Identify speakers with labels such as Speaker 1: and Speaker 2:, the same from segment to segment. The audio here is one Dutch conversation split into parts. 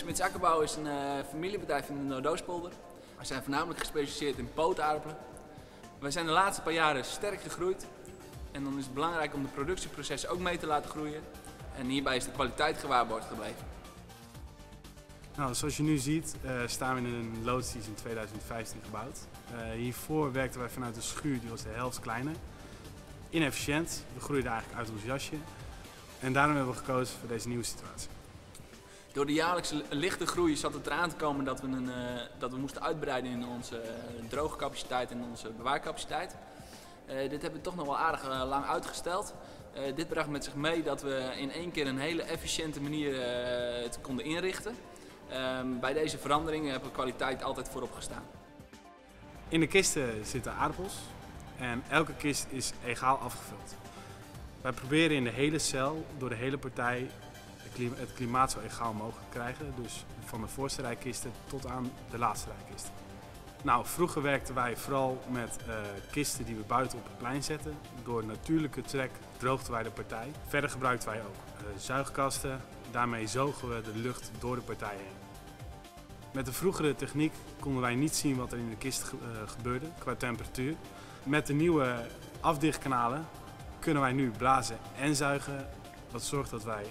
Speaker 1: Smits Akkerbouw is een uh, familiebedrijf in de Noordoostpolder. We zijn voornamelijk gespecialiseerd in pootaardappelen. Wij zijn de laatste paar jaren sterk gegroeid. En dan is het belangrijk om de productieprocessen ook mee te laten groeien. En hierbij is de kwaliteit gewaarborgd gebleven.
Speaker 2: Nou, zoals je nu ziet uh, staan we in een loods die is in 2015 gebouwd. Uh, hiervoor werkten wij vanuit een schuur die was de helft kleiner. Inefficiënt, we groeiden eigenlijk uit ons jasje. En daarom hebben we gekozen voor deze nieuwe situatie.
Speaker 1: Door de jaarlijkse lichte groei zat het eraan te komen dat we, een, uh, dat we moesten uitbreiden in onze droogcapaciteit en onze bewaarcapaciteit. dit hebben we toch nog wel aardig lang uitgesteld. dit bracht met zich mee dat we in één keer een hele efficiënte manier het konden inrichten. Um, bij deze veranderingen hebben kwaliteit altijd voorop gestaan.
Speaker 2: In de kisten zitten aardappels en elke kist is egaal afgevuld. Wij proberen in de hele cel door de hele partij het klimaat zo egaal mogelijk krijgen. Dus van de voorste rijkisten tot aan de laatste rijkisten. Nou, vroeger werkten wij vooral met uh, kisten die we buiten op het plein zetten. Door natuurlijke trek droogden wij de partij. Verder gebruikten wij ook uh, zuigkasten. Daarmee zogen we de lucht door de partij heen. Met de vroegere techniek konden wij niet zien wat er in de kist uh, gebeurde qua temperatuur. Met de nieuwe afdichtkanalen kunnen wij nu blazen en zuigen. Wat zorgt dat wij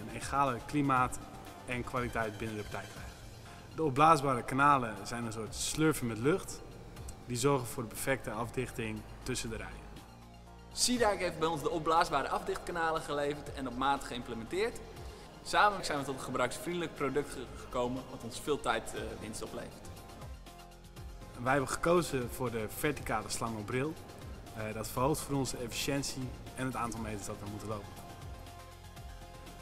Speaker 2: een egale klimaat en kwaliteit binnen de partij krijgen. De opblaasbare kanalen zijn een soort slurfen met lucht. Die zorgen voor de perfecte afdichting tussen de rijen.
Speaker 1: SeaDijk heeft bij ons de opblaasbare afdichtkanalen geleverd en op maat geïmplementeerd. Samen zijn we tot een gebruiksvriendelijk product gekomen wat ons veel tijd winst oplevert.
Speaker 2: Wij hebben gekozen voor de verticale slang op bril. Dat verhoogt voor ons de efficiëntie en het aantal meters dat we moeten lopen.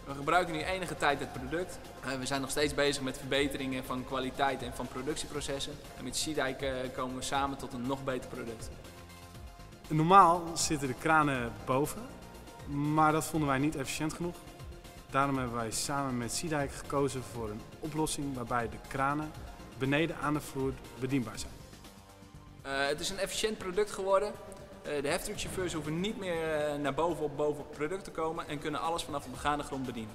Speaker 1: We gebruiken nu enige tijd het product. We zijn nog steeds bezig met verbeteringen van kwaliteit en van productieprocessen. En met Siedijk komen we samen tot een nog beter product.
Speaker 2: Normaal zitten de kranen boven, maar dat vonden wij niet efficiënt genoeg. Daarom hebben wij samen met Siedijk gekozen voor een oplossing waarbij de kranen beneden aan de vloer bedienbaar zijn.
Speaker 1: Uh, het is een efficiënt product geworden. Uh, de heftruckchauffeurs hoeven niet meer uh, naar boven op boven product te komen en kunnen alles vanaf de begane grond bedienen.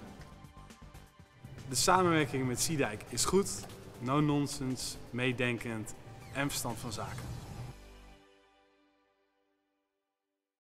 Speaker 2: De samenwerking met Siedijk is goed, no nonsense, meedenkend en verstand van zaken.